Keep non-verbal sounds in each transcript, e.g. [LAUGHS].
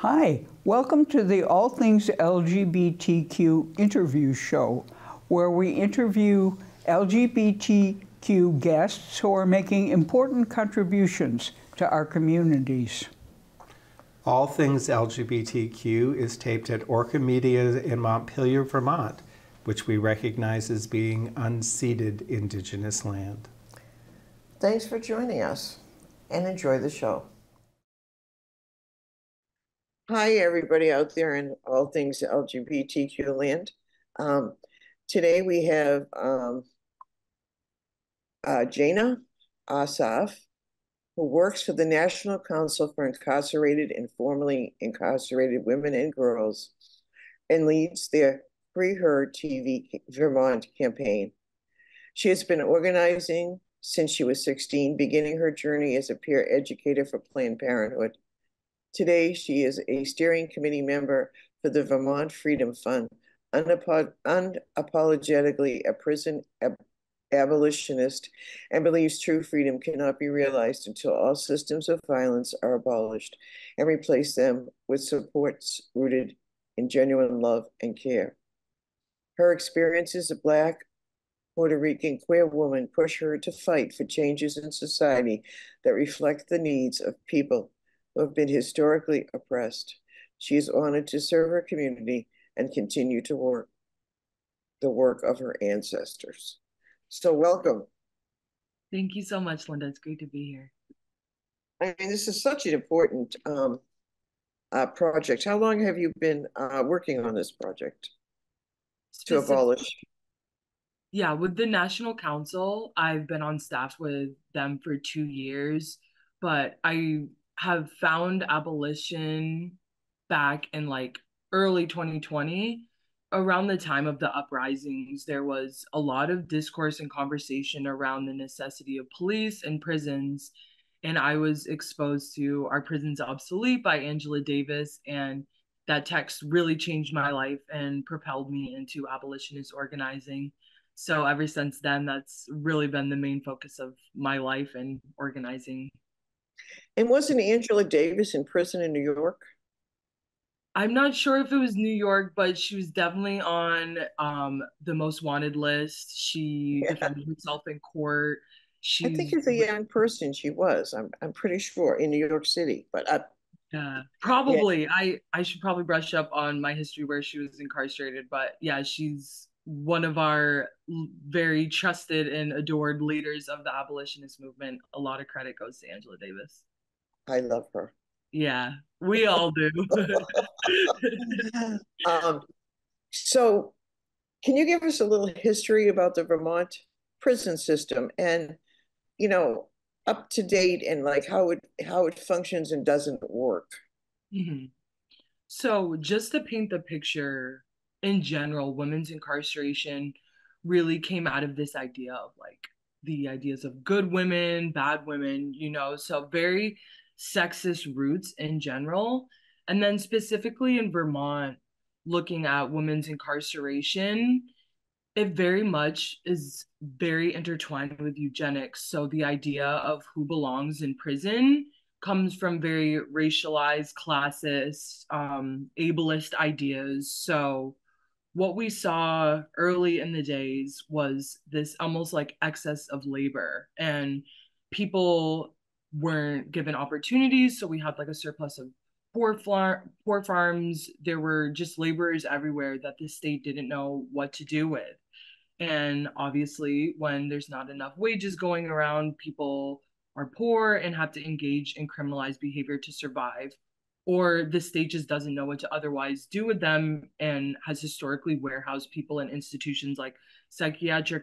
Hi, welcome to the All Things LGBTQ interview show, where we interview LGBTQ guests who are making important contributions to our communities. All Things LGBTQ is taped at Orca Media in Montpelier, Vermont, which we recognize as being unceded Indigenous land. Thanks for joining us and enjoy the show. Hi, everybody out there in all things LGBTQ land. Um, today we have um, uh, Jayna Ahsaf, who works for the National Council for Incarcerated and Formerly Incarcerated Women and Girls and leads their Free Her TV Vermont campaign. She has been organizing since she was 16, beginning her journey as a peer educator for Planned Parenthood. Today, she is a steering committee member for the Vermont Freedom Fund, unapologetically a prison ab abolitionist, and believes true freedom cannot be realized until all systems of violence are abolished and replace them with supports rooted in genuine love and care. Her experience as a Black, Puerto Rican queer woman push her to fight for changes in society that reflect the needs of people who have been historically oppressed. She is honored to serve her community and continue to work the work of her ancestors. So welcome. Thank you so much, Linda. It's great to be here. I mean, this is such an important um, uh, project. How long have you been uh, working on this project to abolish? Yeah, with the National Council, I've been on staff with them for two years, but I have found abolition back in like early 2020 around the time of the uprisings there was a lot of discourse and conversation around the necessity of police and prisons. And i was exposed to our prisons obsolete by angela davis and that text really changed my life and propelled me into abolitionist organizing. So ever since then that's really been the main focus of my life and organizing and wasn't Angela Davis in prison in New York? I'm not sure if it was New York, but she was definitely on um, the most wanted list. She yeah. defended herself in court. She, I think as a young person, she was. I'm, I'm pretty sure in New York City, but I, yeah, probably. Yeah. I I should probably brush up on my history where she was incarcerated, but yeah, she's one of our very trusted and adored leaders of the abolitionist movement. A lot of credit goes to Angela Davis. I love her. Yeah, we all do. [LAUGHS] um, so, can you give us a little history about the Vermont prison system and, you know, up to date and like how it how it functions and doesn't work? Mm-hmm. So, just to paint the picture in general, women's incarceration really came out of this idea of like the ideas of good women, bad women, you know, so very sexist roots in general. And then specifically in Vermont, looking at women's incarceration, it very much is very intertwined with eugenics. So the idea of who belongs in prison comes from very racialized, classist, um, ableist ideas. So what we saw early in the days was this almost like excess of labor and people weren't given opportunities so we had like a surplus of poor far- poor farms. There were just laborers everywhere that the state didn't know what to do with. And obviously when there's not enough wages going around people are poor and have to engage in criminalized behavior to survive or the state just doesn't know what to otherwise do with them and has historically warehoused people in institutions like psychiatric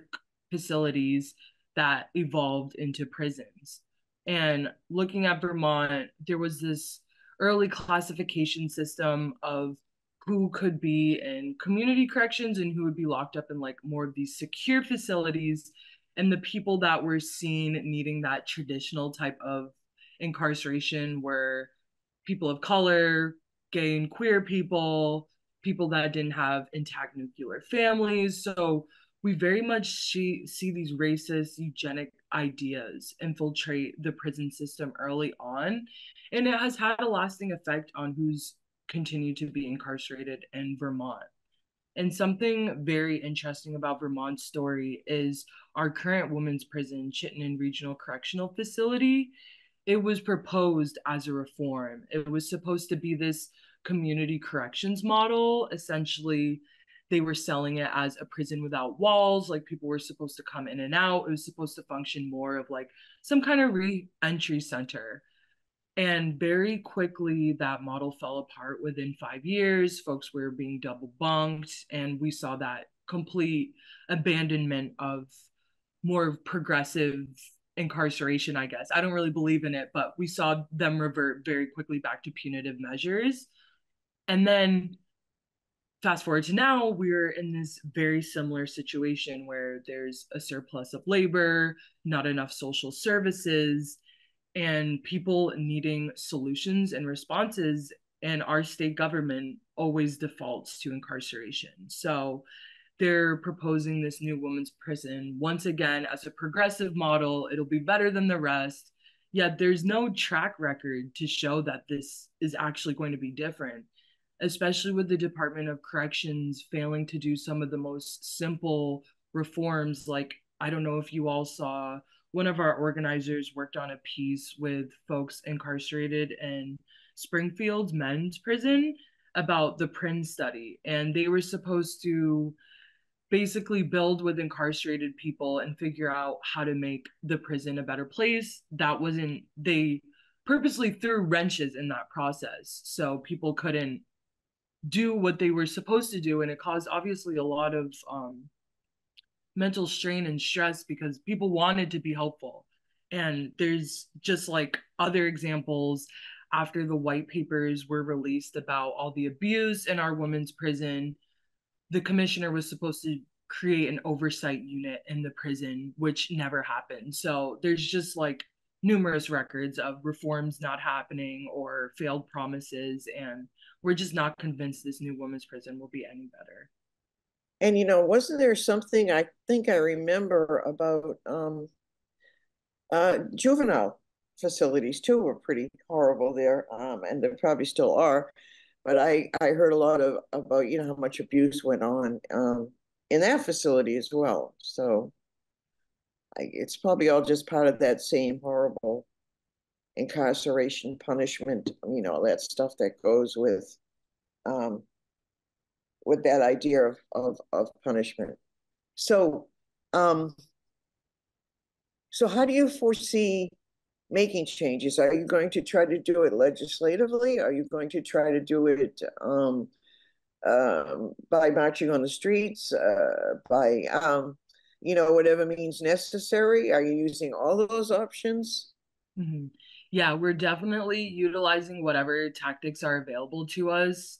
facilities that evolved into prisons. And looking at Vermont, there was this early classification system of who could be in community corrections and who would be locked up in like more of these secure facilities and the people that were seen needing that traditional type of incarceration were people of color, gay and queer people, people that didn't have intact nuclear families. So we very much see, see these racist eugenic ideas infiltrate the prison system early on. And it has had a lasting effect on who's continued to be incarcerated in Vermont. And something very interesting about Vermont's story is our current women's prison, Chittenden Regional Correctional Facility. It was proposed as a reform. It was supposed to be this community corrections model. Essentially, they were selling it as a prison without walls, like people were supposed to come in and out. It was supposed to function more of like some kind of re entry center. And very quickly, that model fell apart within five years. Folks were being double bunked, and we saw that complete abandonment of more progressive incarceration, I guess. I don't really believe in it, but we saw them revert very quickly back to punitive measures. And then fast forward to now, we're in this very similar situation where there's a surplus of labor, not enough social services and people needing solutions and responses and our state government always defaults to incarceration so they're proposing this new women's prison. Once again as a progressive model it'll be better than the rest. Yet there's no track record to show that this is actually going to be different especially with the department of corrections failing to do some of the most simple reforms. Like i don't know if you all saw one of our organizers worked on a piece with folks incarcerated in Springfield's men's prison about the Pryn study. And they were supposed to basically build with incarcerated people and figure out how to make the prison a better place. That wasn't, they purposely threw wrenches in that process. So people couldn't do what they were supposed to do. And it caused obviously a lot of um, mental strain and stress because people wanted to be helpful. And there's just like other examples after the white papers were released about all the abuse in our women's prison. The commissioner was supposed to create an oversight unit in the prison, which never happened. So there's just like numerous records of reforms not happening or failed promises. And we're just not convinced this new women's prison will be any better. And you know, wasn't there something I think I remember about um, uh, juvenile facilities too were pretty horrible there, um, and they probably still are. But I I heard a lot of about you know how much abuse went on um, in that facility as well. So I, it's probably all just part of that same horrible incarceration, punishment, you know, all that stuff that goes with um, with that idea of of, of punishment. So, um, so how do you foresee making changes? Are you going to try to do it legislatively? Are you going to try to do it um, um, by marching on the streets, uh, by um, you know whatever means necessary? Are you using all of those options? Mm-hmm. Yeah, we're definitely utilizing whatever tactics are available to us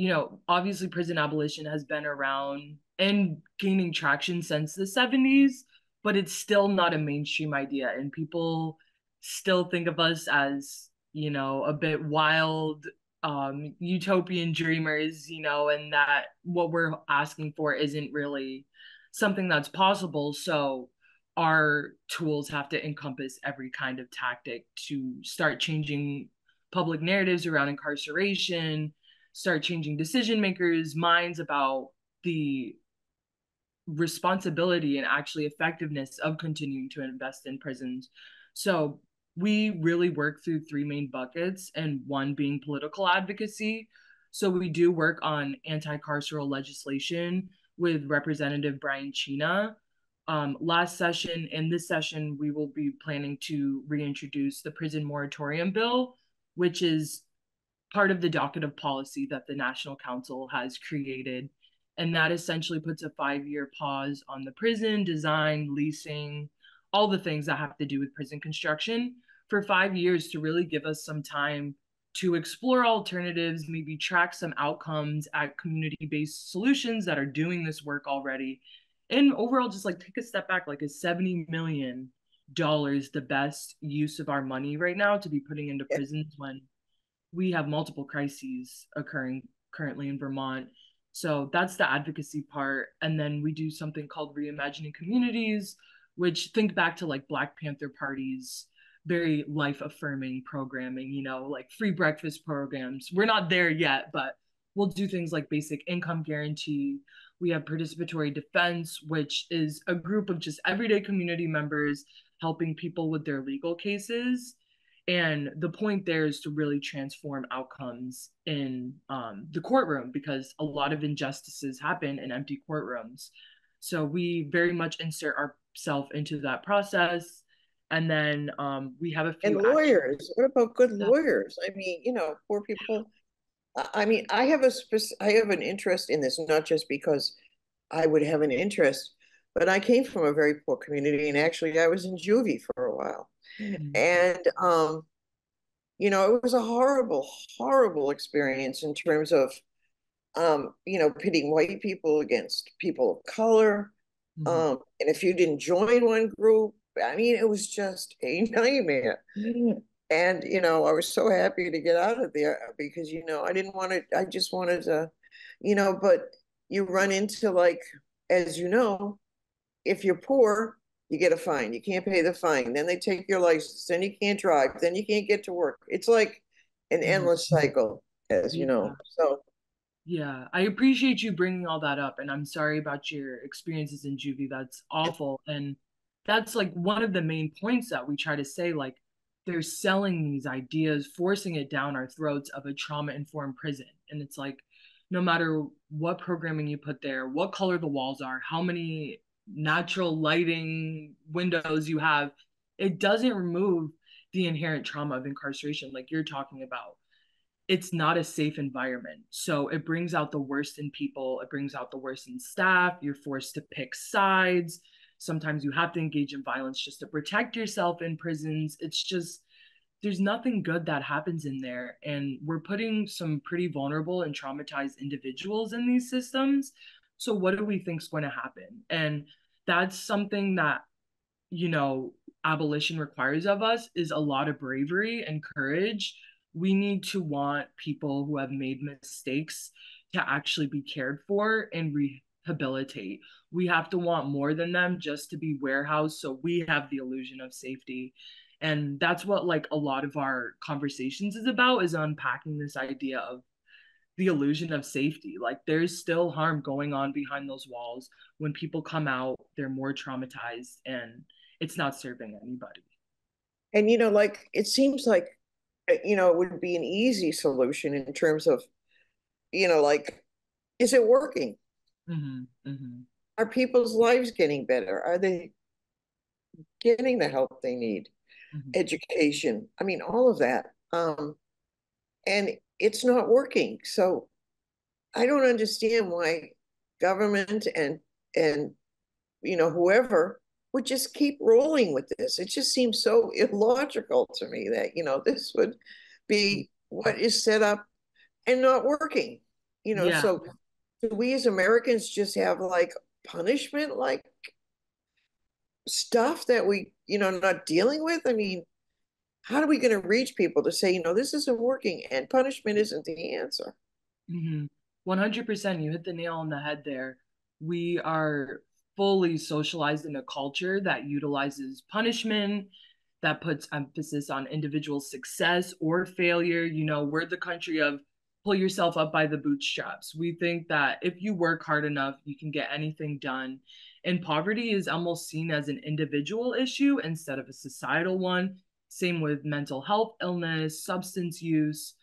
you know, obviously prison abolition has been around and gaining traction since the 70s, but it's still not a mainstream idea. And people still think of us as, you know, a bit wild, um, utopian dreamers, you know, and that what we're asking for isn't really something that's possible. So our tools have to encompass every kind of tactic to start changing public narratives around incarceration start changing decision makers' minds about the responsibility and actually effectiveness of continuing to invest in prisons. So we really work through three main buckets, and one being political advocacy. So we do work on anti-carceral legislation with Representative Brian Cina. Um, last session and this session, we will be planning to reintroduce the prison moratorium bill, which is part of the docket of policy that the National Council has created. And that essentially puts a five year pause on the prison design, leasing, all the things that have to do with prison construction for five years to really give us some time to explore alternatives, maybe track some outcomes at community based solutions that are doing this work already. And overall, just like take a step back like, is 70 million dollars the best use of our money right now to be putting into prisons when we have multiple crises occurring currently in Vermont. So that's the advocacy part. And then we do something called reimagining communities, which think back to like Black Panther parties very life affirming programming, you know, like free breakfast programs. We're not there yet, but we'll do things like basic income guarantee. We have participatory defense, which is a group of just everyday community members helping people with their legal cases. And the point there is to really transform outcomes in um, the courtroom because a lot of injustices happen in empty courtrooms. So we very much insert ourselves into that process. And then um, we have a few. And lawyers. What about good lawyers? I mean, you know, poor people. I mean, I have a spec- I have an interest in this, not just because I would have an interest, but I came from a very poor community, and actually, I was in juvie for a while, mm-hmm. and um, you know, it was a horrible, horrible experience in terms of, um, you know, pitting white people against people of color, mm-hmm. um, and if you didn't join one group, I mean, it was just a [LAUGHS] nightmare. And, you know, I was so happy to get out of there because, you know, I didn't want to, I just wanted to, you know, but you run into like, as you know, if you're poor, you get a fine. You can't pay the fine. Then they take your license. Then you can't drive. Then you can't get to work. It's like an mm-hmm. endless cycle, as you know. So, yeah, I appreciate you bringing all that up. And I'm sorry about your experiences in juvie. That's awful. And that's like one of the main points that we try to say like, they're selling these ideas, forcing it down our throats of a trauma informed prison. And it's like, no matter what programming you put there, what color the walls are, how many natural lighting windows you have, it doesn't remove the inherent trauma of incarceration, like you're talking about. It's not a safe environment. So it brings out the worst in people, it brings out the worst in staff. You're forced to pick sides. Sometimes you have to engage in violence just to protect yourself in prisons. It's just there's nothing good that happens in there. And we're putting some pretty vulnerable and traumatized individuals in these systems. So what do we think is going to happen? And that's something that you know abolition requires of us is a lot of bravery and courage we need to want people who have made mistakes to actually be cared for and rehabilitate. We have to want more than them just to be warehoused so we have the illusion of safety. And that's what like a lot of our conversations is about is unpacking this idea of the illusion of safety. Like there's still harm going on behind those walls. When people come out, they're more traumatized and it's not serving anybody. And you know, like it seems like you know, it would be an easy solution in terms of, you know, like, is it working? Mm-hmm, mm-hmm. Are people's lives getting better? Are they getting the help they need? Mm-hmm. Education. I mean, all of that. Um, and it's not working. So I don't understand why government and and you know whoever would just keep rolling with this. It just seems so [LAUGHS] illogical to me that you know this would be what is set up and not working. You know, yeah. so do we as Americans just have like punishment, like stuff that we, you know, not dealing with? I mean, how are we going to reach people to say, you know, this isn't working and punishment isn't the answer? Mm-hmm. 100%. You hit the nail on the head there. We are fully socialized in a culture that utilizes punishment, that puts emphasis on individual success or failure. You know, we're the country of pull yourself up by the bootstraps. We think that if you work hard enough, you can get anything done. And poverty is almost seen as an individual issue instead of a societal one. Same with mental health illness, substance use.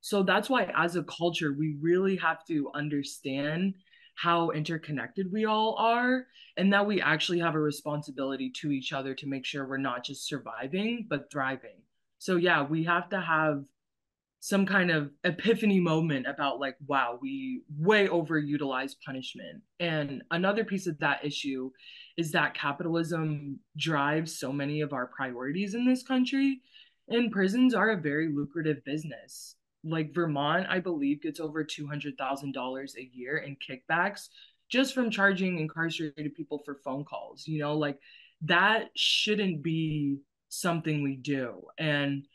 So that's why, as a culture, we really have to understand how interconnected we all are and that we actually have a responsibility to each other to make sure we're not just surviving, but thriving. So, yeah, we have to have some kind of epiphany moment about like wow we way overutilize punishment and another piece of that issue is that capitalism drives so many of our priorities in this country and prisons are a very lucrative business like vermont i believe gets over $200000 a year in kickbacks just from charging incarcerated people for phone calls you know like that shouldn't be something we do. And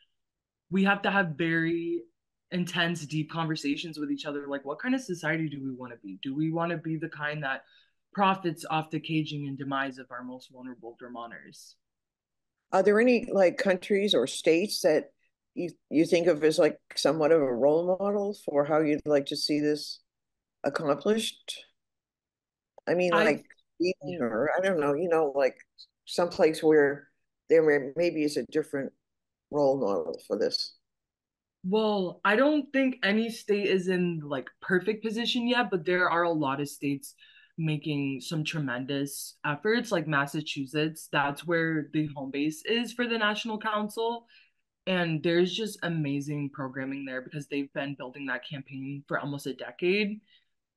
we have to have very intense deep conversations with each other like what kind of society do we want to be? Do we want to be the kind that profits off the caging and demise of our most vulnerable vermonters? Are there any like countries or states that you you think of as like somewhat of a role model for how you'd like to see this accomplished? I mean, I like Sweden or I don't know, you know, like someplace where there may- maybe is a different role model for this. Well, I don't think any state is in like perfect position yet, but there are a lot of states making some tremendous efforts, like Massachusetts. That's where the home base is for the National Council. And there's just amazing programming there because they've been building that campaign for almost a decade.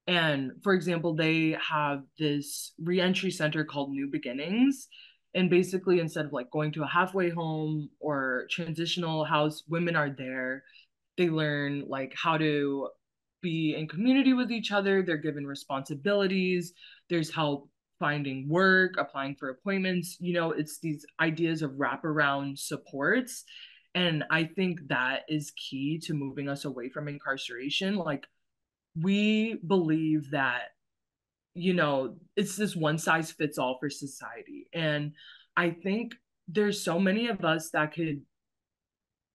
And for example, they have this reentry center called New Beginnings. And basically, instead of like going to a halfway home or transitional house, women are there. They learn like how to be in community with each other. They're given responsibilities. There's help finding work, applying for appointments. You know, it's these ideas of wraparound supports. And I think that is key to moving us away from incarceration. Like, we believe that you know it's this one size fits all for society and i think there's so many of us that could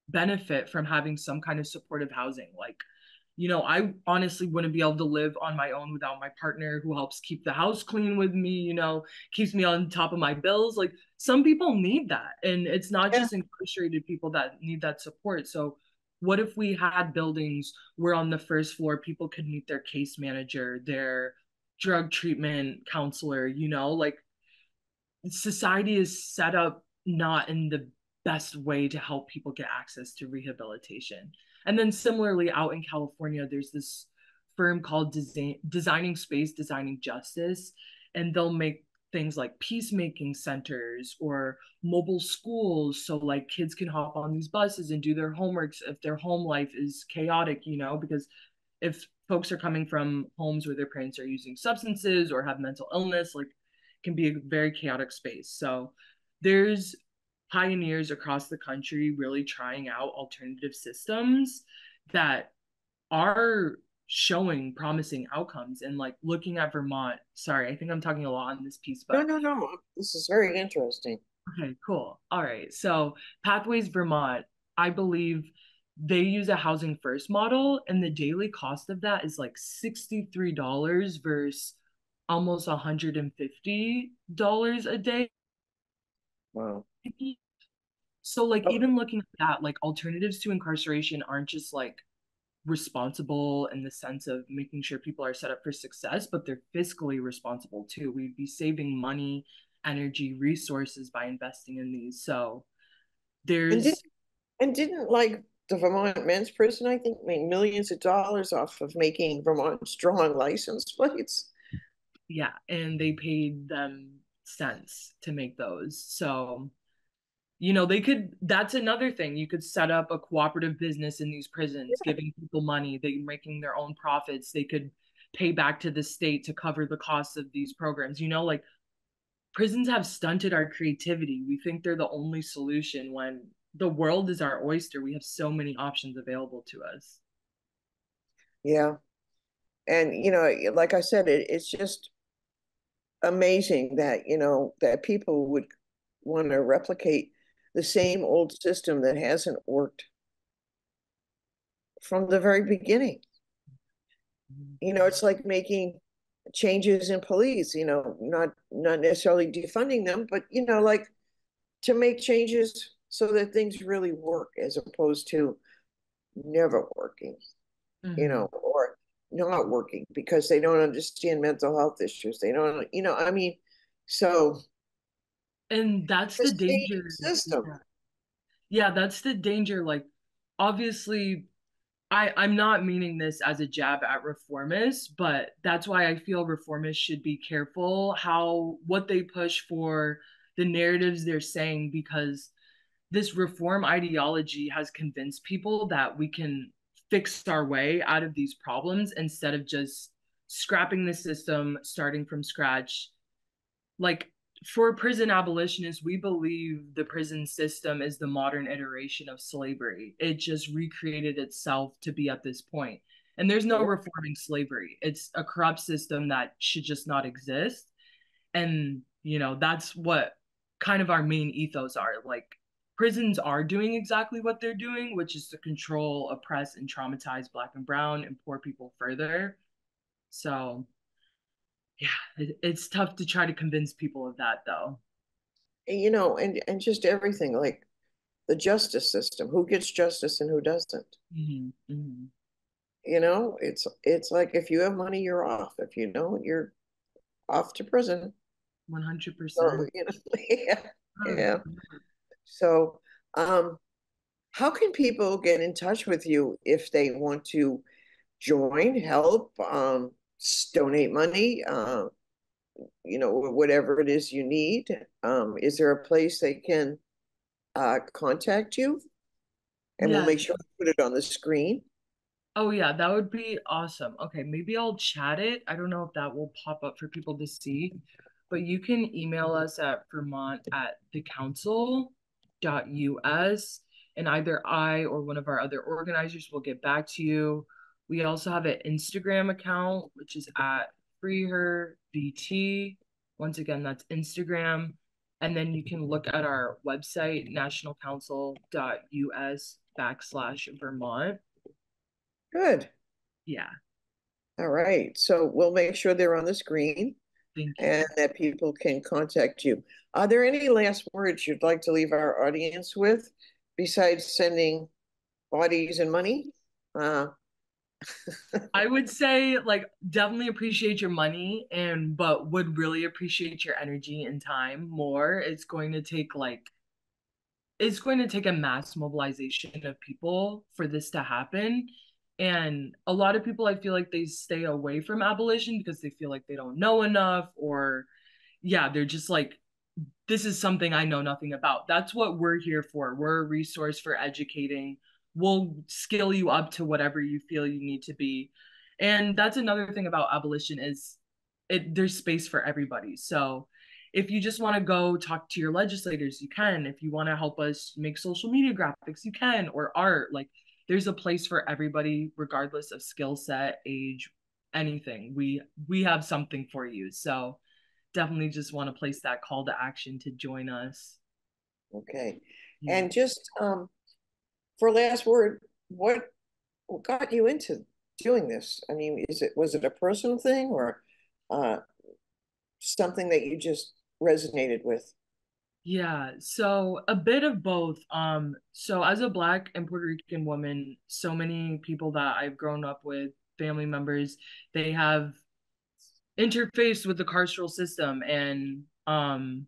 benefit from having some kind of supportive housing like you know i honestly wouldn't be able to live on my own without my partner who helps keep the house clean with me you know keeps me on top of my bills like some people need that and it's not Yeah. just incarcerated people that need that support so what if we had buildings where on the first floor people could meet their case manager their drug treatment counselor you know like society is set up not in the best way to help people get access to rehabilitation. And then similarly, out in California, there's this firm called Design, Designing Space, Designing Justice, and they'll make things like peacemaking centers or mobile schools. So like kids can hop on these buses and do their homeworks if their home life is chaotic you know because if folks are coming from homes where their parents are using substances or have mental illness like can be a very chaotic space. So there's pioneers across the country really trying out alternative systems that are showing promising outcomes and like looking at Vermont. Sorry, I think I'm talking a lot on this piece, No, but no, no. This is very interesting. okay, cool. All right. So, Pathways Vermont, I believe they use a housing first model and the daily cost of that is like $63 versus almost $150 a day. Wow. So like Oh. even looking at that, like alternatives to incarceration aren't just like responsible in the sense of making sure people are set up for success, but they're fiscally responsible too. We'd be saving money, energy, resources by investing in these. So And there's did and didn't like the Vermont men's prison, I think, make millions of dollars off of making Vermont strong license [LAUGHS] plates. yeah, and they paid them cents to make those. So you know they could that's another thing. You could set up a cooperative business in these prisons Yeah. giving people money they making their own profits. They could pay back to the state to cover the costs of these programs. You know like prisons have stunted our creativity. We think they're the only solution when the world is our oyster. We have so many options available to us. Yeah. And you know, like I said, it, it's just amazing that, you know, that people would want to replicate the same old system that hasn't worked from the very beginning. You know, it's like making changes in police, you know, not not necessarily defunding them, but you know, like to make changes so that things really work as opposed to never working, you Mhm. know, or not working because they don't understand mental health issues. They don't, you know, I mean, so and that's the danger system. yeah. yeah that's the danger like obviously I, I'm not meaning this as a jab at reformists, but that's why I feel reformists should be careful how what they push for the narratives they're saying because this reform ideology has convinced people that we can fix our way out of these problems instead of just scrapping the system, starting from scratch. Like for prison abolitionists, we believe the prison system is the modern iteration of slavery. It just recreated itself to be at this point. And there's no reforming slavery. It's a corrupt system that should just not exist. And, you know, that's what kind of our main ethos are. Like prisons are doing exactly what they're doing, which is to control, oppress, and traumatize Black and Brown and poor people further. So, yeah, it, it's tough to try to convince people of that, though. You know, and and just everything like the justice system. Who gets justice and who doesn't? Mm-hmm. Mm-hmm. You know, it's it's like if you have money, you're off. If you don't, you're off to prison. One hundred percent. know, [LAUGHS] yeah, yeah. So, um, how can people get in touch with you if they want to join, help, um, donate money, uh, you know, whatever it is you need? Um, is there a place they can uh, contact you? And we'll make sure to put it on the screen. Oh yeah, that would be awesome. Okay, maybe I'll chat it. I don't know if that will pop up for people to see, but you can email us at Vermont at the thecouncil.us and either I or one of our other organizers will get back to you. We also have an Instagram account, which is at freehervt. Once again, that's Instagram. And then you can look at our website, nationalcouncil.us backslash Vermont. Good. Yeah. All right. So we'll make sure they're on the screen and that people can contact you. Are there any last words you'd like to leave our audience with besides sending bodies and money? Uh, I would say like definitely appreciate your money and but would really appreciate your energy and time more. It's going to take like it's going to take a mass mobilization of people for this to happen. And a lot of people I feel like they stay away from abolition because they feel like they don't know enough or yeah, they're just like this is something I know nothing about. That's what we're here for. We're a resource for educating. We'll skill you up to whatever you feel you need to be. And that's another thing about abolition is it there's space for everybody. So if you just want to go talk to your legislators, you can. If you want to help us make social media graphics, you can, or art. Like there's a place for everybody, regardless of skill set, age, anything. We we have something for you. So definitely just want to place that call to action to join us. okay. Yeah. And just um, for last word, what got you into doing this? I mean, is it was it a personal thing or uh, something that you just resonated with? Yeah, so a bit of both. Um, so as a Black and Puerto Rican woman, so many people that I've grown up with, family members, they have interfaced with the carceral system. And um,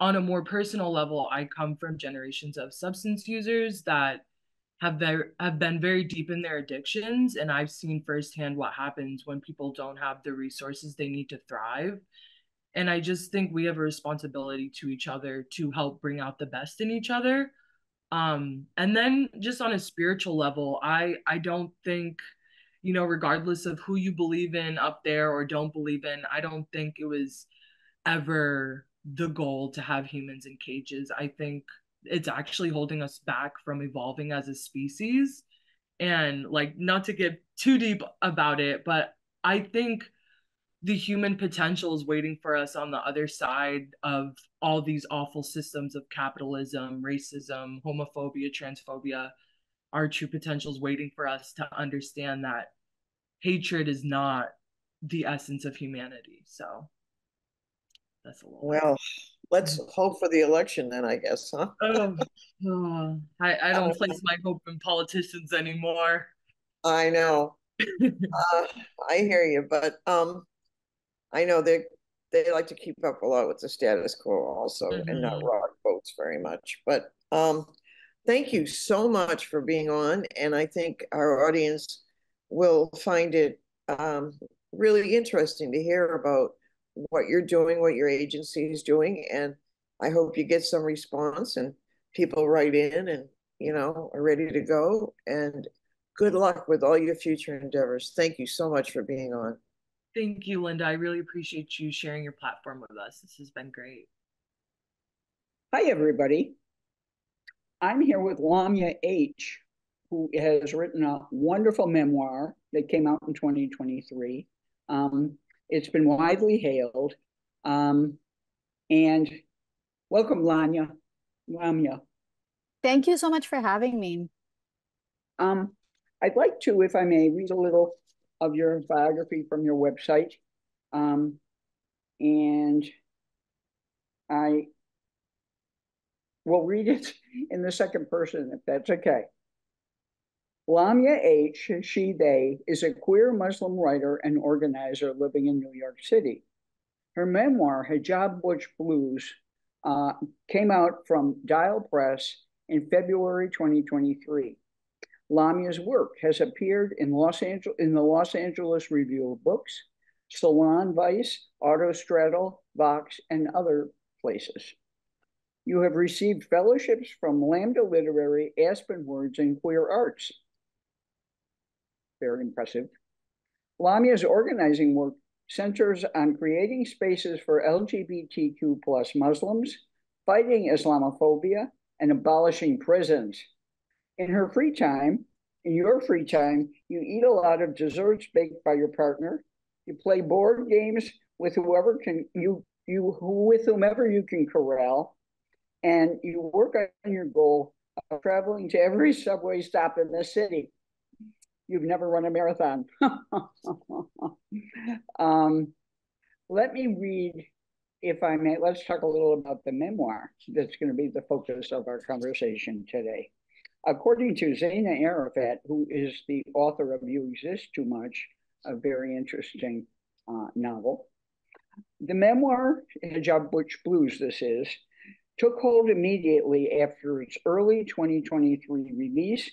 on a more personal level, I come from generations of substance users that have very have been very deep in their addictions, and I've seen firsthand what happens when people don't have the resources they need to thrive. And I just think we have a responsibility to each other to help bring out the best in each other. Um, and then just on a spiritual level, I I don't think, you know, regardless of who you believe in up there or don't believe in, I don't think it was ever the goal to have humans in cages. I think it's actually holding us back from evolving as a species. And like not to get too deep about it, but I think the human potential is waiting for us on the other side of all these awful systems of capitalism, racism, homophobia, transphobia. Our true potential is waiting for us to understand that hatred is not the essence of humanity. So that's a little. Well, let's hope for the election then, I guess, huh? Oh, oh, I, I don't place my hope in politicians anymore. I know. [LAUGHS] Uh, I hear you, but um, I know they they like to keep up a lot with the status quo also and not Mhm. rock boats very much. But um, thank you so much for being on, and I think our audience will find it um, really interesting to hear about what you're doing, what your agency is doing, and I hope you get some response and people write in and you know are ready to go. And good luck with all your future endeavors. Thank you so much for being on. Thank you, Linda. I really appreciate you sharing your platform with us. This has been great. Hi, everybody. I'm here with Lamya H., who has written a wonderful memoir that came out in 2023. Um, it's been widely hailed. Um, and Welcome, Lanya. Lamya. Thank you so much for having me. Um, I'd like to, if I may, read a little of your biography from your website. Um, and I will read it [LAUGHS] in the second person, if that's okay. Lamya H., she, they, is a queer Muslim writer and organizer living in New York City. Her memoir, Hijab Butch Blues, uh, came out from Dial Press in February 2023. Lamya's work has appeared in Los in the Los Angeles Review of Books, Salon Vice, Autostraddle, Vox, and other places. You have received fellowships from Lambda Literary, Aspen Words, and Queer Arts. Very impressive. Lamya's organizing work centers on creating spaces for LGBTQ plus Muslims, fighting Islamophobia, and abolishing prisons. In her free time, in your free time, you eat a lot of desserts baked by your partner. You play board games with whoever can you you with whomever you can corral, and you work on your goal of traveling to every subway stop in the city. You've never run a marathon. [LAUGHS] um, let me read, if I may, let's talk a little about the memoir that's going to be the focus of our conversation today. According to Zaina Arafat, who is the author of You Exist Too Much, a very interesting uh, novel, the memoir, Hijab Butch Blues, this is, took hold immediately after its early 2023 release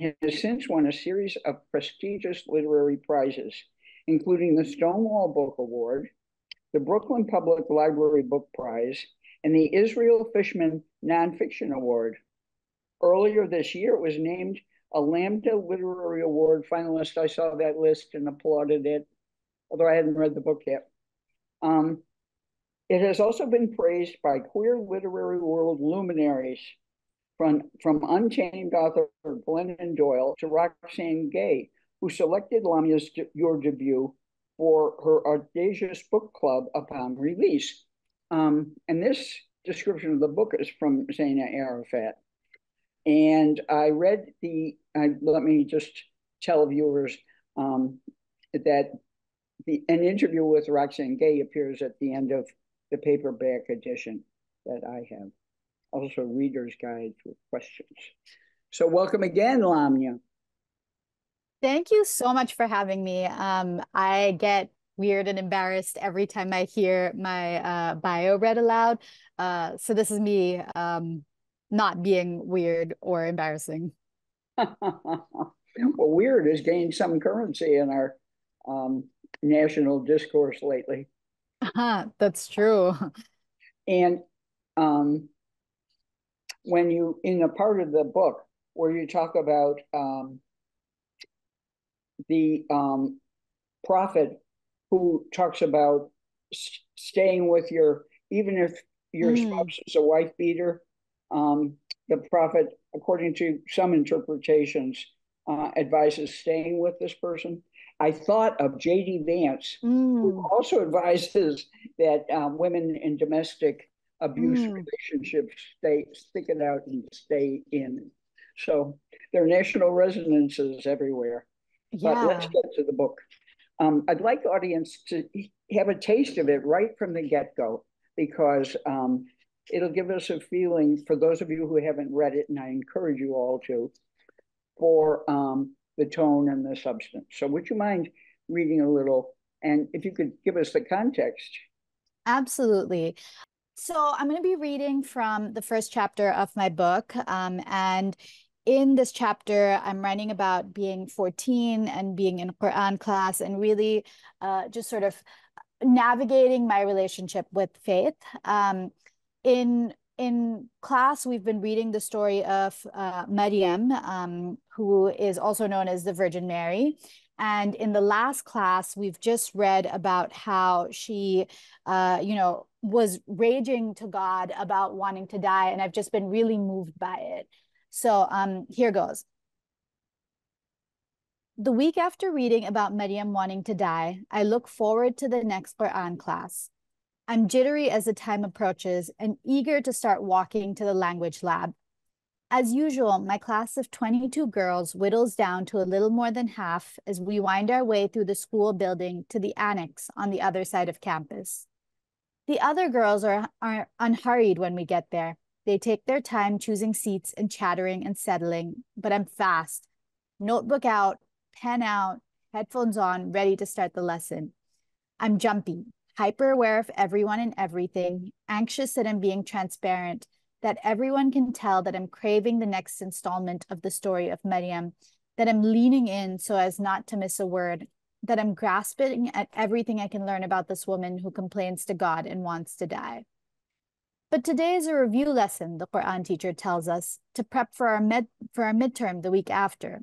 has since won a series of prestigious literary prizes, including the Stonewall Book Award, the Brooklyn Public Library Book Prize, and the Israel Fishman Nonfiction Award. Earlier this year, it was named a Lambda Literary Award finalist. I saw that list and applauded it, although I hadn't read the book yet. Um, it has also been praised by queer literary world luminaries, from, from Untamed author Glennon Doyle to Roxane Gay, who selected Lamya's Your debut for her audacious book club upon release. Um, and this description of the book is from Zaina Arafat. And I read the, I, let me just tell viewers um, that the, an interview with Roxane Gay appears at the end of the paperback edition that I have also reader's guides with questions. So welcome again, Lamya. Thank you so much for having me. Um, I get weird and embarrassed every time I hear my uh, bio read aloud. Uh, so this is me um, not being weird or embarrassing. [LAUGHS] well, weird has gained some currency in our um, national discourse lately. Uh-huh, that's true. [LAUGHS] And um, when you in a part of the book where you talk about um, the um, prophet who talks about staying with your even if your mm. spouse is a wife beater um, the prophet according to some interpretations uh, advises staying with this person i thought of jd vance mm. who also [LAUGHS] advises that uh, women in domestic abuse mm. relationships stay stick it out and stay in. So there are national resonances everywhere. Yeah. But let's get to the book. Um, I'd like the audience to have a taste of it right from the get-go because um, it'll give us a feeling for those of you who haven't read it, and I encourage you all to, for um, the tone and the substance. So would you mind reading a little? And if you could give us the context. Absolutely. So I'm going to be reading from the first chapter of my book. Um, and in this chapter, I'm writing about being 14 and being in Quran class and really uh, just sort of navigating my relationship with faith. Um, in in class, we've been reading the story of uh, Maryam, um, who is also known as the Virgin Mary. And in the last class, we've just read about how she, uh, you know, was raging to God about wanting to die. And I've just been really moved by it. So um, here goes. The week after reading about Maryam wanting to die, I look forward to the next Quran class. I'm jittery as the time approaches and eager to start walking to the language lab. As usual, my class of 22 girls whittles down to a little more than half as we wind our way through the school building to the annex on the other side of campus. The other girls are, are unhurried when we get there. They take their time choosing seats and chattering and settling, but I'm fast. Notebook out, pen out, headphones on, ready to start the lesson. I'm jumpy, hyper aware of everyone and everything, anxious that I'm being transparent, that everyone can tell that I'm craving the next installment of the story of Maryam, that I'm leaning in so as not to miss a word, that I'm grasping at everything I can learn about this woman who complains to God and wants to die. But today is a review lesson, the Quran teacher tells us, to prep for our, med- for our midterm the week after.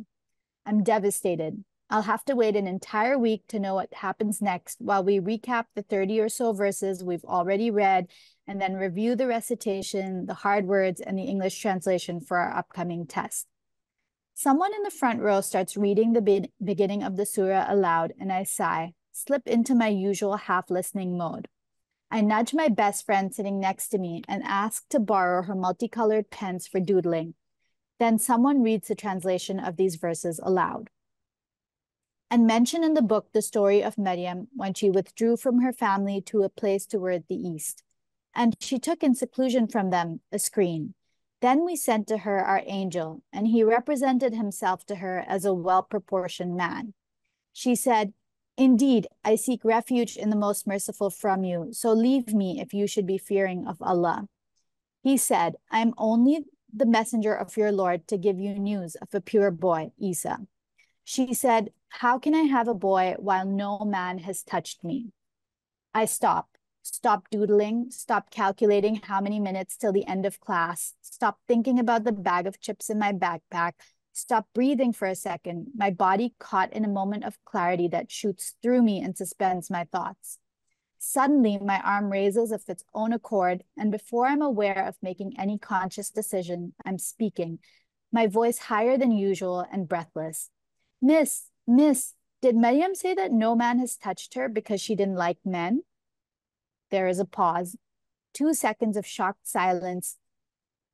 I'm devastated. I'll have to wait an entire week to know what happens next while we recap the 30 or so verses we've already read and then review the recitation, the hard words, and the English translation for our upcoming test. Someone in the front row starts reading the be beginning of the surah aloud, and I sigh, slip into my usual half listening mode. I nudge my best friend sitting next to me and ask to borrow her multicolored pens for doodling. Then someone reads the translation of these verses aloud. And mention in the book the story of Maryam when she withdrew from her family to a place toward the east and she took in seclusion from them a screen. Then we sent to her our angel, and he represented himself to her as a well proportioned man. She said, Indeed, I seek refuge in the most merciful from you, so leave me if you should be fearing of Allah. He said, I am only the messenger of your Lord to give you news of a pure boy, Isa. She said, How can I have a boy while no man has touched me? I stopped Stop doodling, stop calculating how many minutes till the end of class, stop thinking about the bag of chips in my backpack, stop breathing for a second, my body caught in a moment of clarity that shoots through me and suspends my thoughts. Suddenly, my arm raises of its own accord, and before I'm aware of making any conscious decision, I'm speaking, my voice higher than usual and breathless. Miss, miss, did Maryam say that no man has touched her because she didn't like men? There is a pause, two seconds of shocked silence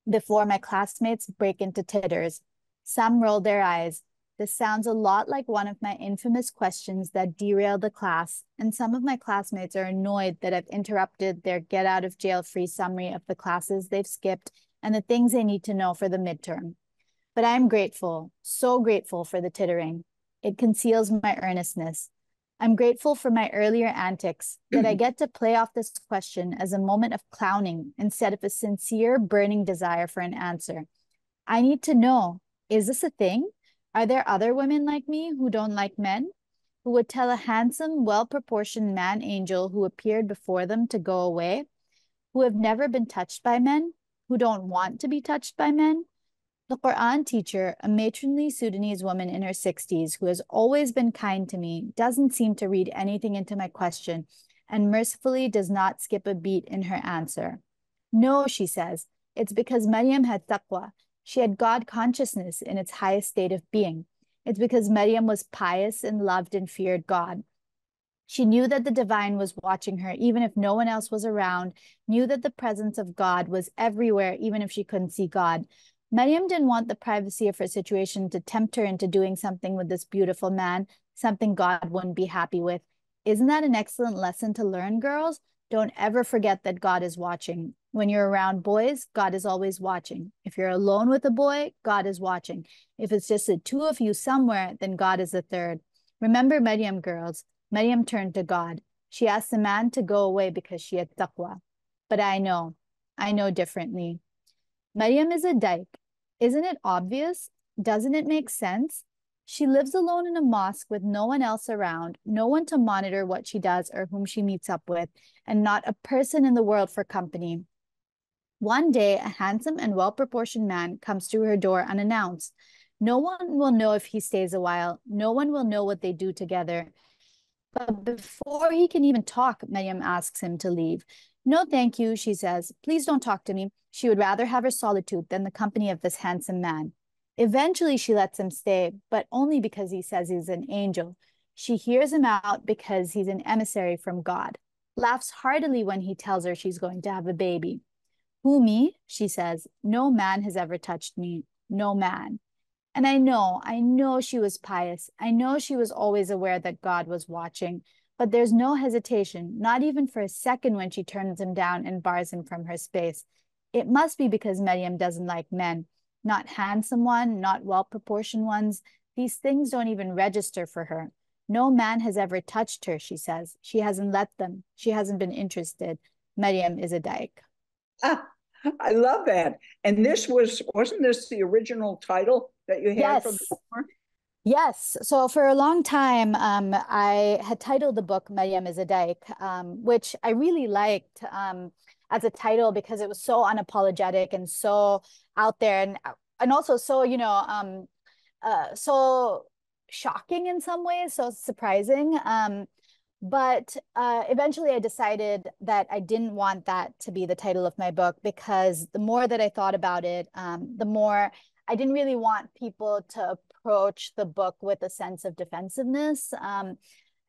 before my classmates break into titters. Some roll their eyes. This sounds a lot like one of my infamous questions that derailed the class, and some of my classmates are annoyed that I've interrupted their get out of jail free summary of the classes they've skipped and the things they need to know for the midterm. But I am grateful, so grateful for the tittering. It conceals my earnestness. I'm grateful for my earlier antics that I [CLEARS THROAT] get to play off this question as a moment of clowning instead of a sincere, burning desire for an answer. I need to know is this a thing? Are there other women like me who don't like men? Who would tell a handsome, well proportioned man angel who appeared before them to go away? Who have never been touched by men? Who don't want to be touched by men? The Quran teacher, a matronly Sudanese woman in her 60s who has always been kind to me, doesn't seem to read anything into my question and mercifully does not skip a beat in her answer. No, she says, it's because Maryam had taqwa. She had God consciousness in its highest state of being. It's because Maryam was pious and loved and feared God. She knew that the divine was watching her, even if no one else was around, knew that the presence of God was everywhere, even if she couldn't see God. Maryam didn't want the privacy of her situation to tempt her into doing something with this beautiful man, something God wouldn't be happy with. Isn't that an excellent lesson to learn, girls? Don't ever forget that God is watching. When you're around boys, God is always watching. If you're alone with a boy, God is watching. If it's just the two of you somewhere, then God is the third. Remember Maryam, girls. Maryam turned to God. She asked the man to go away because she had taqwa. But I know, I know differently. Maryam is a dyke. Isn't it obvious? Doesn't it make sense? She lives alone in a mosque with no one else around, no one to monitor what she does or whom she meets up with, and not a person in the world for company. One day, a handsome and well proportioned man comes to her door unannounced. No one will know if he stays a while, no one will know what they do together. But before he can even talk, Maryam asks him to leave. No, thank you, she says. Please don't talk to me. She would rather have her solitude than the company of this handsome man. Eventually, she lets him stay, but only because he says he's an angel. She hears him out because he's an emissary from God. laughs heartily when he tells her she's going to have a baby. Who, me? She says, No man has ever touched me. No man. And I know, I know she was pious. I know she was always aware that God was watching, but there's no hesitation, not even for a second when she turns him down and bars him from her space. It must be because Maryam doesn't like men, not handsome ones, not well proportioned ones. These things don't even register for her. No man has ever touched her, she says. She hasn't let them. She hasn't been interested. Maryam is a dyke. Ah, I love that. And this was, wasn't this the original title that you had yes. for the? Yes. So for a long time, um, I had titled the book Maryam is a Dyke, um, which I really liked um, as a title because it was so unapologetic and so out there and and also so, you know, um, uh, so shocking in some ways, so surprising. Um, but uh, eventually I decided that I didn't want that to be the title of my book because the more that I thought about it, um, the more I didn't really want people to approach the book with a sense of defensiveness um,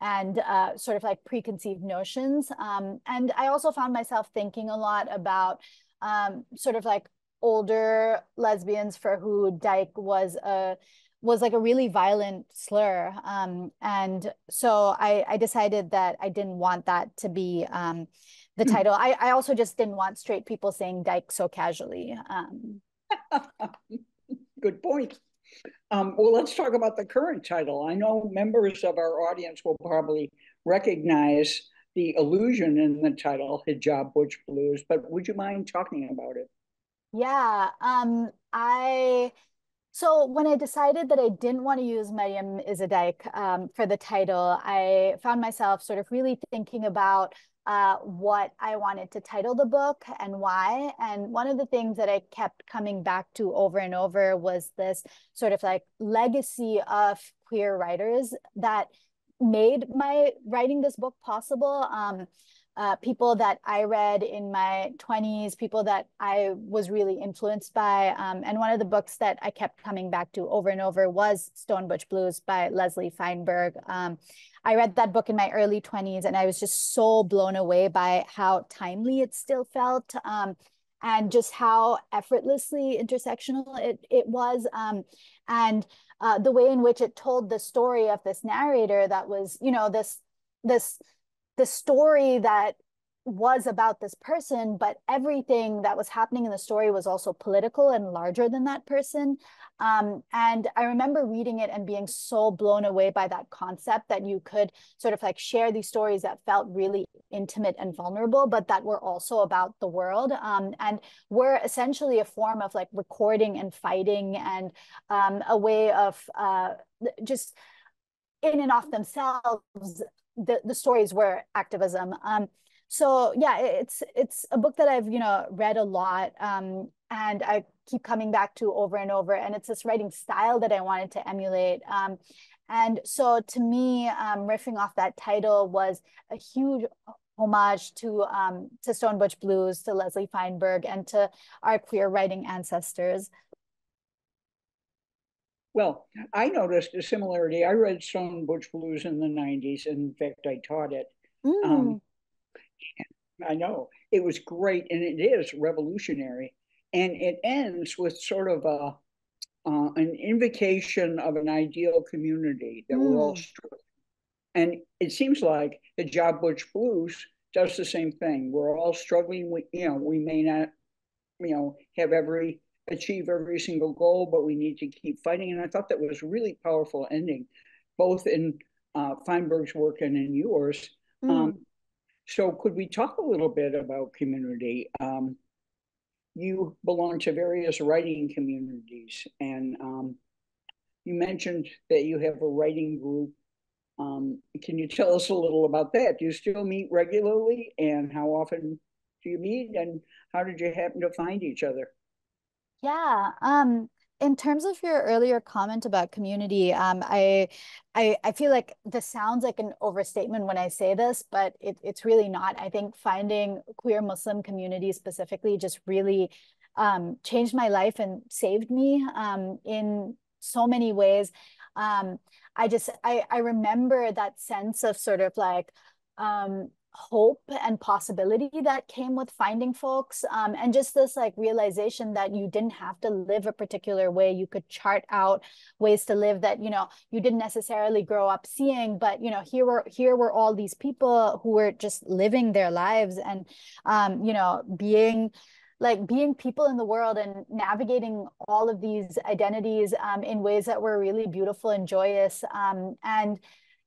and uh, sort of like preconceived notions. Um, and I also found myself thinking a lot about um, sort of like older lesbians for who dyke was a was like a really violent slur. Um, and so I, I, decided that I didn't want that to be um, the hmm. title. I, I, also just didn't want straight people saying dyke so casually. Um, [LAUGHS] Good point. Um, well, let's talk about the current title. I know members of our audience will probably recognize the allusion in the title, Hijab Butch Blues, but would you mind talking about it? Yeah, um, I so when I decided that I didn't want to use a dyke um, for the title, I found myself sort of really thinking about uh, what I wanted to title the book and why. And one of the things that I kept coming back to over and over was this sort of like legacy of queer writers that made my writing this book possible. Um, uh, people that I read in my 20s, people that I was really influenced by. Um, and one of the books that I kept coming back to over and over was Stone Butch Blues by Leslie Feinberg. Um, I read that book in my early 20s and I was just so blown away by how timely it still felt. Um, and just how effortlessly intersectional it, it was. Um, and uh, the way in which it told the story of this narrator that was, you know, this, this, the story that was about this person, but everything that was happening in the story was also political and larger than that person. Um, and I remember reading it and being so blown away by that concept that you could sort of like share these stories that felt really intimate and vulnerable, but that were also about the world um, and were essentially a form of like recording and fighting and um, a way of uh, just in and of themselves the, the stories were activism. Um, so yeah, it's it's a book that I've you know read a lot, um, and I keep coming back to over and over. And it's this writing style that I wanted to emulate. Um, and so to me, um, riffing off that title was a huge homage to um, to Stone Butch Blues, to Leslie Feinberg, and to our queer writing ancestors. Well, I noticed a similarity. I read Stone Butch Blues in the 90s. In fact, I taught it. Mm. Um, I know. It was great, and it is revolutionary. And it ends with sort of a uh, an invocation of an ideal community that mm. we're all mm. struggling. And it seems like Hijab Butch Blues does the same thing. We're all struggling. We, you know, we may not, you know, have every achieve every single goal, but we need to keep fighting. And I thought that was really powerful ending, both in uh, Feinberg's work and in yours. Mm. Um, so, could we talk a little bit about community? Um, you belong to various writing communities, and um, you mentioned that you have a writing group. Um, can you tell us a little about that? Do you still meet regularly, and how often do you meet, and how did you happen to find each other? Yeah. Um, in terms of your earlier comment about community, um, I, I, I feel like this sounds like an overstatement when I say this, but it, it's really not. I think finding queer Muslim community specifically just really um, changed my life and saved me um, in so many ways. Um, I just, I, I remember that sense of sort of like, um, hope and possibility that came with finding folks um, and just this like realization that you didn't have to live a particular way. You could chart out ways to live that you know you didn't necessarily grow up seeing but you know here were here were all these people who were just living their lives and um, you know being like being people in the world and navigating all of these identities um, in ways that were really beautiful and joyous um, and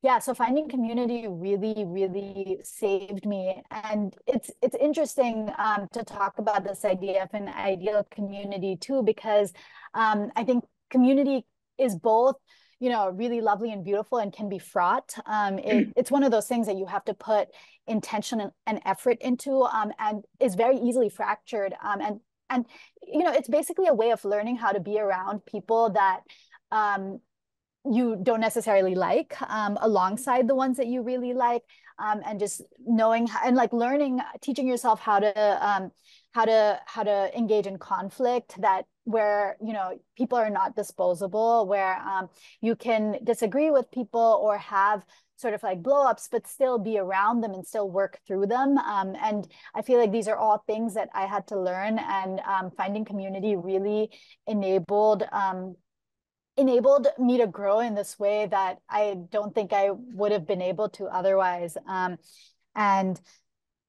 yeah so finding community really really saved me. And it's it's interesting um, to talk about this idea of an ideal community too because um, i think community is both you know really lovely and beautiful and can be fraught. Um, it, it's one of those things that you have to put intention and effort into um, and is very easily fractured. Um, and and you know it's basically a way of learning how to be around people that um, you don't necessarily like um, alongside the ones that you really like um, and just knowing and like learning teaching yourself how to um, how to how to engage in conflict that where you know people are not disposable where um, you can disagree with people or have sort of like blowups but still be around them and still work through them um, and i feel like these are all things that i had to learn and um, finding community really enabled um, enabled me to grow in this way that I don't think I would have been able to otherwise. Um, and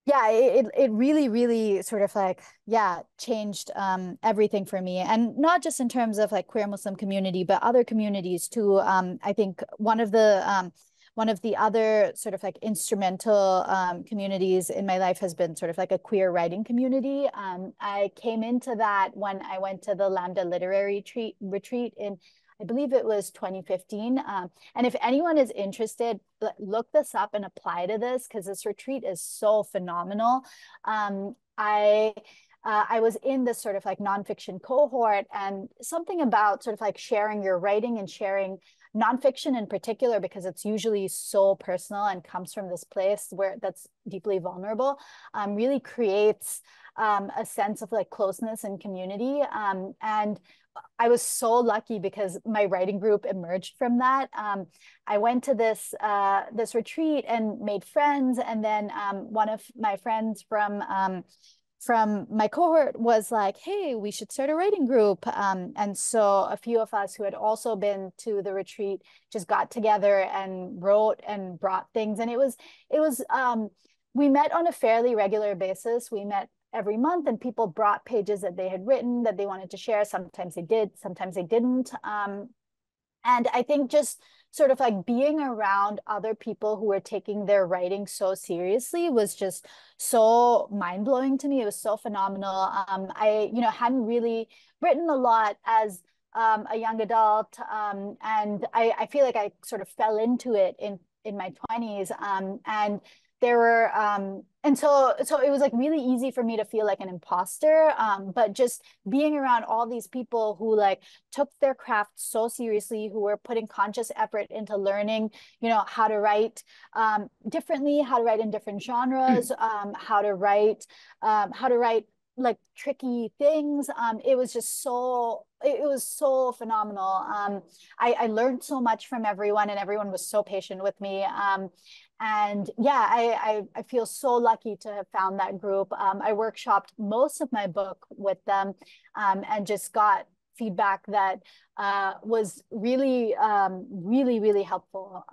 yeah, it, it really, really sort of like, yeah, changed um, everything for me. And not just in terms of like queer Muslim community, but other communities too. Um, I think one of the, um, one of the other sort of like instrumental um, communities in my life has been sort of like a queer writing community. Um, I came into that when I went to the Lambda Literary Treat, Retreat in I believe it was 2015. Um, and if anyone is interested, look this up and apply to this because this retreat is so phenomenal. Um, I uh, I was in this sort of like nonfiction cohort, and something about sort of like sharing your writing and sharing nonfiction in particular, because it's usually so personal and comes from this place where that's deeply vulnerable, um, really creates um, a sense of like closeness and community. Um, and I was so lucky because my writing group emerged from that. Um, I went to this uh, this retreat and made friends, and then um, one of my friends from um, from my cohort was like, "Hey, we should start a writing group." Um, and so a few of us who had also been to the retreat just got together and wrote and brought things, and it was it was um, we met on a fairly regular basis. We met every month and people brought pages that they had written that they wanted to share. Sometimes they did sometimes they didn't. Um, and i think just sort of like being around other people who were taking their writing so seriously was just so mind-blowing to me. It was so phenomenal. Um, i you know hadn't really written a lot as um, a young adult um, and I, I feel like i sort of fell into it in in my 20s um, and there were um and so so it was like really easy for me to feel like an imposter um but just being around all these people who like took their craft so seriously who were putting conscious effort into learning you know how to write um differently how to write in different genres [CLEARS THROAT] um how to write um how to write like tricky things um it was just so it, was so phenomenal. Um I, I learned so much from everyone and everyone was so patient with me. Um and yeah, I, I, I, feel so lucky to have found that group. Um, I workshopped most of my book with them um, and just got feedback that uh, was really, um, really, really helpful.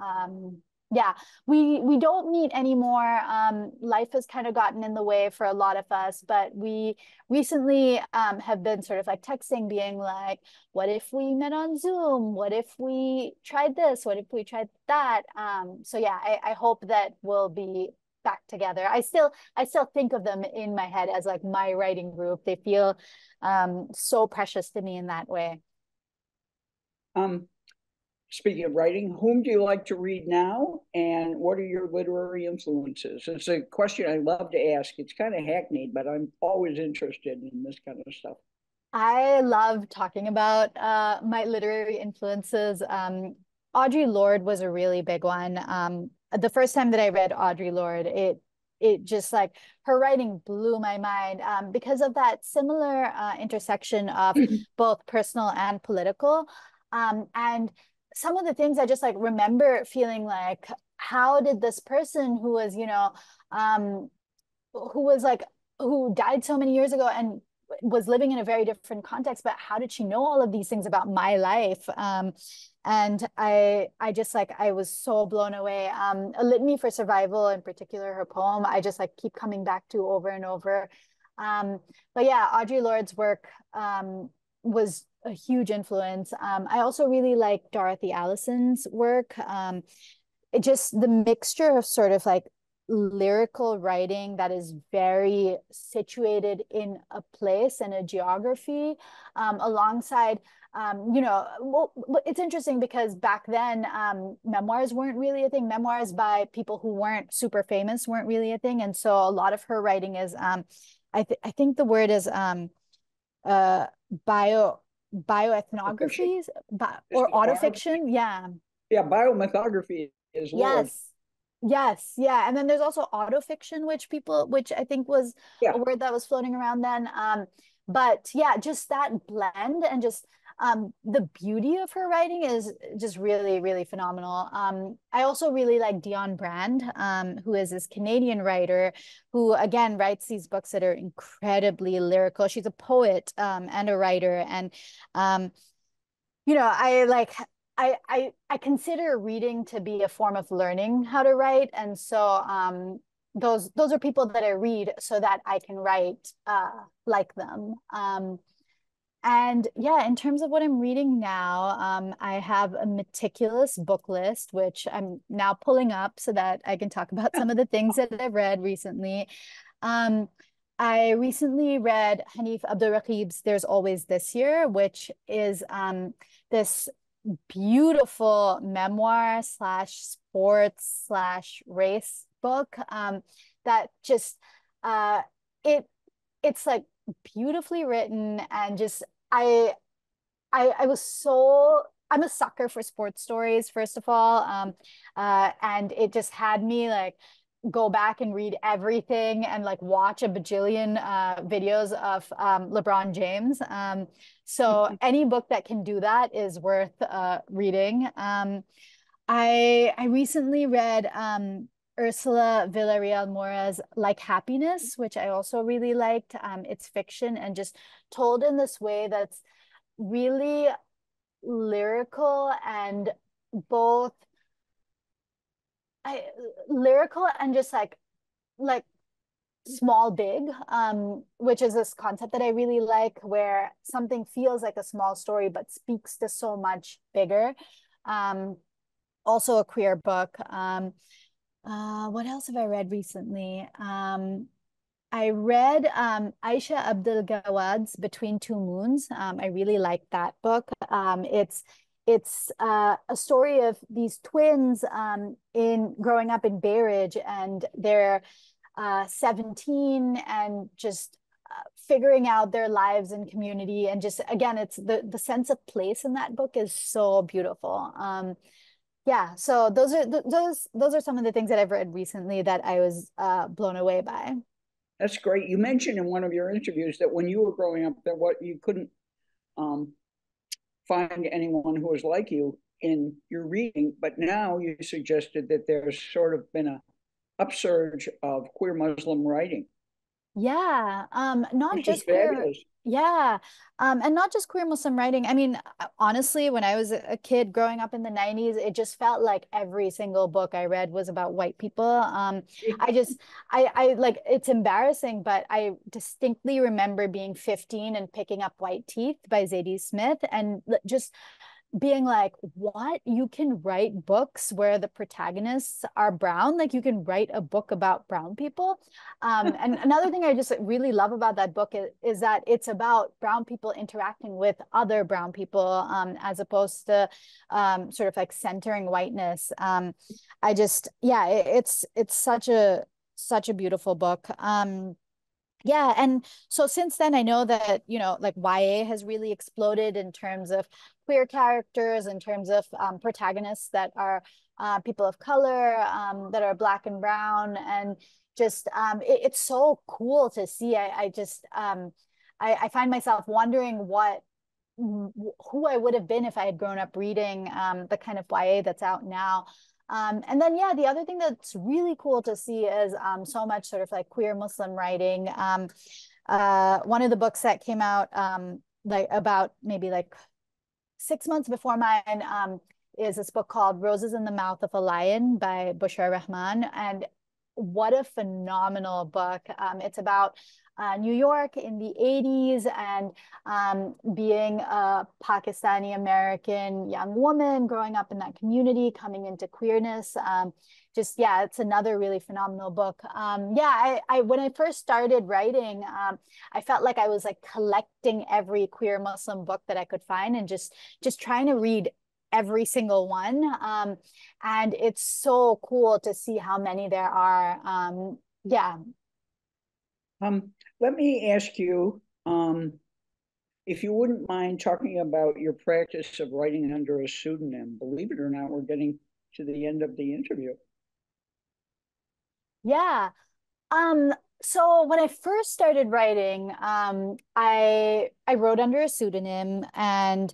Yeah we we don't meet anymore. Um, life has kind of gotten in the way for a lot of us but we recently um, have been sort of like texting being like what if we met on zoom? What if we tried this? What if we tried that? Um, so yeah I, I hope that we'll be back together. I still i still think of them in my head as like my writing group. They feel um, so precious to me in that way. Um speaking of writing, whom do you like to read now, and what are your literary influences? It's a question I love to ask. It's kind of hackneyed, but I'm always interested in this kind of stuff. I love talking about uh, my literary influences. Um, Audre Lorde was a really big one. Um, the first time that I read Audre Lorde, it it just like her writing blew my mind um, because of that similar uh, intersection of [CLEARS THROAT] both personal and political. Um, and some of the things I just like remember feeling like how did this person who was you know um who was like who died so many years ago and was living in a very different context but how did she know all of these things about my life? Um and i i just like i was so blown away. Um a litany for survival in particular her poem i just like keep coming back to over and over. Um but yeah audre lorde's work um was a huge influence. Um i also really like dorothy allison's work. Um it just the mixture of sort of like lyrical writing that is very situated in a place and a geography um, alongside um, you know well, it's interesting because back then um, memoirs weren't really a thing. Memoirs by people who weren't super famous weren't really a thing. And so a lot of her writing is um, I, th- I think the word is um, uh, bio bioethnographies bi- or autofiction yeah yeah biomythography is yes Yes, yeah. And then there's also autofiction, which people, which I think was yeah. a word that was floating around then. Um, but yeah, just that blend and just um, the beauty of her writing is just really, really phenomenal. Um, I also really like Dionne Brand, um, who is this Canadian writer who, again, writes these books that are incredibly lyrical. She's a poet um, and a writer. And, um, you know, I like I, I I consider reading to be a form of learning how to write, and so um, those those are people that I read so that I can write uh, like them. And yeah, in terms of what I'm reading now, um, I have a meticulous book list, which I'm now pulling up so that I can talk about some of the things that I've read recently. Um, I recently read Hanif Abdurraqib's There's Always This Year, which is um, this beautiful memoir slash sports slash race book um, that just uh, it it's like beautifully written and just I I I was so I'm a sucker for sports stories first of all um, uh, and it just had me like go back and read everything and like watch a bajillion uh, videos of um, LeBron James. Um, so any book that can do that is worth uh, reading. Um, I I recently read um, Ursula Villarreal Moura's Like Happiness, which I also really liked. Um, it's fiction and just told in this way that's really lyrical and both I lyrical and just like like small big um which is this concept that i really like where something feels like a small story but speaks to so much bigger um also a queer book um uh what else have i read recently um I read um, Aisha Abdel Gawad's Between Two Moons. Um, I really like that book. Um, it's it's uh, a story of these twins um, in growing up in Bay Ridge, and they're uh, 17 and just uh, figuring out their lives and community, and just again, it's the the sense of place in that book is so beautiful. Um, yeah, so those are th those those are some of the things that I've read recently that I was uh, blown away by. That's great. You mentioned in one of your interviews that when you were growing up, that what you couldn't um, find anyone who was like you in your reading, but now you suggested that there's sort of been a upsurge of queer Muslim writing. Yeah, um, not Which just queer. Fabulous. Yeah, um, and not just queer Muslim writing. I mean, honestly, when I was a kid growing up in the 90s, it just felt like every single book I read was about white people. Um, I [LAUGHS] just, I, I like, it's embarrassing, but I distinctly remember being 15 and picking up White Teeth by Zadie Smith and just being like, what? You can write books where the protagonists are brown? Like you can write a book about brown people. Um, and [LAUGHS] another thing I just really love about that book is, is that it's about brown people interacting with other brown people um, as opposed to um, sort of like centering whiteness. Um, I just, yeah, it, it's, it's such a, such a beautiful book. Um, yeah and so since then i know that you know like ya has really exploded in terms of queer characters in terms of um, protagonists that are uh, people of color um, that are black and brown and just um, it, it's so cool to see i, I just um, I, I, find myself wondering what who i would have been if i had grown up reading um, the kind of ya that's out now Um, and then, yeah, the other thing that's really cool to see is um, so much sort of like queer Muslim writing. Um, uh, one of the books that came out um, like about maybe like six months before mine um, is this book called Roses in the Mouth of a Lion by Bushra Rehman. And what a phenomenal book. Um, it's about uh, New York in the 80s and um, being a Pakistani American young woman growing up in that community, coming into queerness. Um, just, yeah, it's another really phenomenal book. Um, yeah, I, I, when I first started writing, um, I felt like I was like collecting every queer Muslim book that I could find and just, just trying to read every single one. Um, and it's so cool to see how many there are. Um, yeah. Um, let me ask you, um, if you wouldn't mind talking about your practice of writing under a pseudonym. Believe it or not, we're getting to the end of the interview. Yeah. Um, so when I first started writing, um, I I wrote under a pseudonym and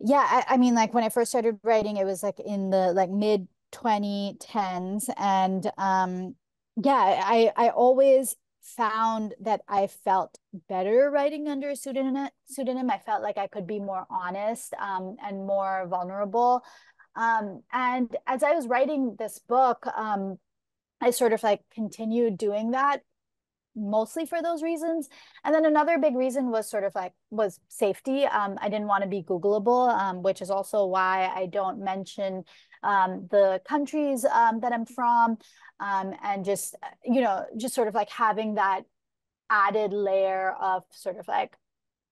yeah, I, I mean like when I first started writing, it was like in the like mid 2010s and um yeah, I I always found that I felt better writing under a pseudonym. Pseudonym, I felt like I could be more honest um, and more vulnerable. Um, and as I was writing this book, um, I sort of like continued doing that mostly for those reasons. And then another big reason was sort of like was safety. Um, I didn't want to be Googleable, um, which is also why I don't mention um, the countries um, that I'm from, um, and just you know just sort of like having that added layer of sort of like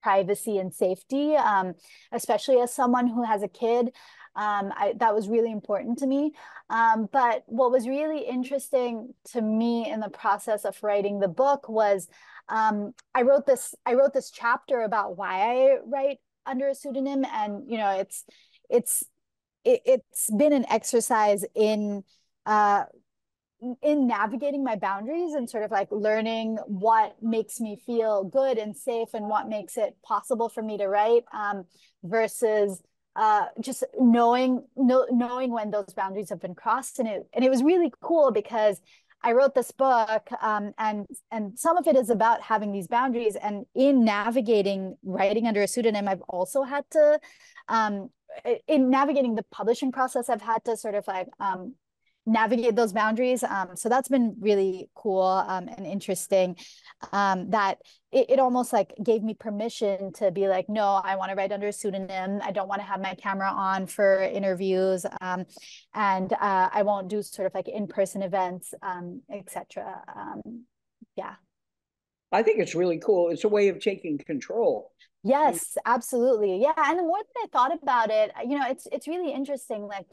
privacy and safety, um, especially as someone who has a kid. Um, I, that was really important to me. Um, but what was really interesting to me in the process of writing the book was um, I wrote this. I wrote this chapter about why I write under a pseudonym, and you know, it's it's it, has been an exercise in uh, in navigating my boundaries and sort of like learning what makes me feel good and safe and what makes it possible for me to write um, versus uh, just knowing know, knowing when those boundaries have been crossed. And it and it was really cool because I wrote this book um, and and some of it is about having these boundaries and in navigating writing under a pseudonym I've also had to um, in navigating the publishing process I've had to sort of like um, navigate those boundaries. Um, so that's been really cool um, and interesting. Um, that it, it almost like gave me permission to be like, no, I want to write under a pseudonym. I don't want to have my camera on for interviews, um, and uh, I won't do sort of like in-person events, um, etc. Um, yeah. I think it's really cool. It's a way of taking control. Yes, absolutely. Yeah, and the more that I thought about it, you know, it's it's really interesting. Like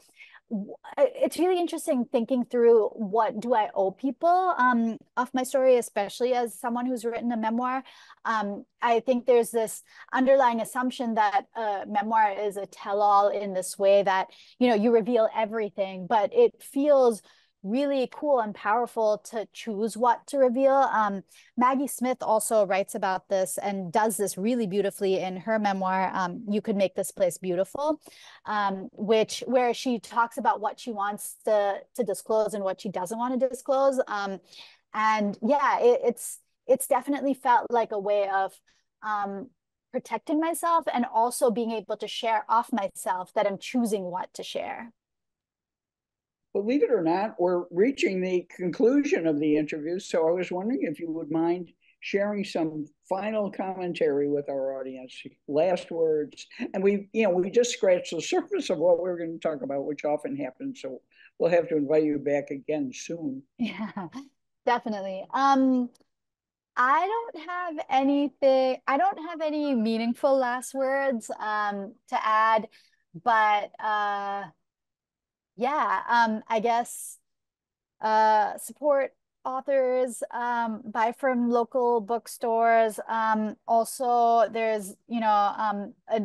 it's really interesting thinking through what do I owe people um, of my story, especially as someone who's written a memoir. Um, I think there's this underlying assumption that a memoir is a tell-all in this way that you know you reveal everything, but it feels really cool and powerful to choose what to reveal. Um, Maggie Smith also writes about this and does this really beautifully in her memoir, um, You Could Make This Place Beautiful, um, which where she talks about what she wants to, to disclose and what she doesn't want to disclose. Um, and yeah, it, it's it's definitely felt like a way of um, protecting myself and also being able to share off myself that I'm choosing what to share believe it or not, we're reaching the conclusion of the interview. So I was wondering if you would mind sharing some final commentary with our audience, last words. And we, you know, we just scratched the [LAUGHS] surface of what we are going to talk about, which often happens. So we'll have to invite you back again soon. Yeah, [LAUGHS] definitely. Um, I don't have anything, I don't have any meaningful last words um, to add, but uh, yeah, um, I guess uh, support authors, um, buy from local bookstores. Um, also, there's, you know, um, a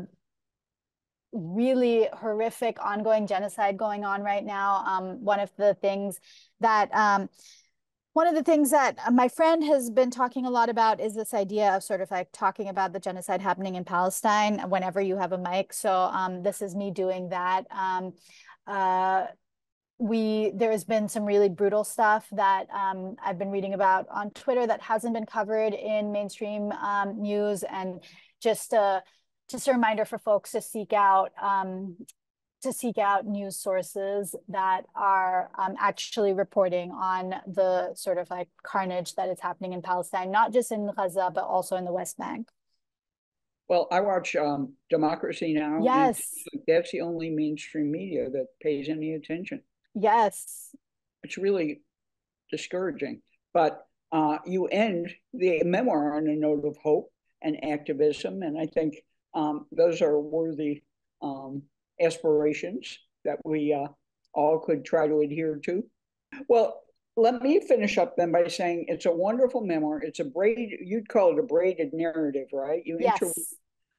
really horrific ongoing genocide going on right now. Um, one of the things that um, one of the things that my friend has been talking a lot about is this idea of sort of like talking about the genocide happening in Palestine whenever you have a mic. So um, this is me doing that. Um, uh, we there has been some really brutal stuff that um, I've been reading about on Twitter that hasn't been covered in mainstream um, news, and just a just a reminder for folks to seek out um, to seek out news sources that are um, actually reporting on the sort of like carnage that is happening in Palestine, not just in Gaza but also in the West Bank. Well, I watch um, Democracy Now. Yes. That's the only mainstream media that pays any attention. Yes. It's really discouraging. But uh, you end the memoir on a note of hope and activism. And I think um, those are worthy um, aspirations that we uh, all could try to adhere to. Well, let me finish up then by saying it's a wonderful memoir. It's a braid, you'd call it a braided narrative, right? You yes.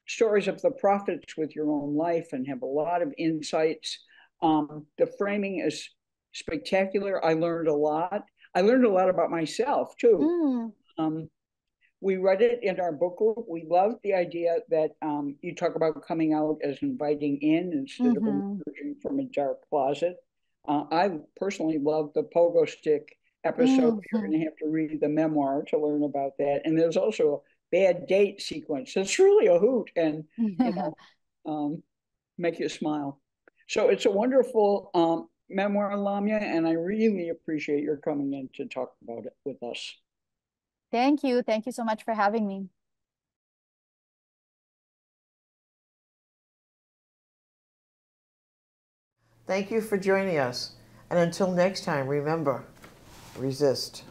stories of the prophets with your own life and have a lot of insights. Um, the framing is spectacular. I learned a lot. I learned a lot about myself too. Mm. Um, we read it in our book group. We loved the idea that um, you talk about coming out as inviting in instead mm-hmm. of emerging from a dark closet. Uh, I personally love the pogo stick episode. Mm-hmm. You're going to have to read the memoir to learn about that. And there's also a bad date sequence. It's really a hoot and you know, [LAUGHS] um, make you smile. So it's a wonderful um, memoir, Lamya, and I really appreciate your coming in to talk about it with us. Thank you. Thank you so much for having me. Thank you for joining us. And until next time, remember, resist.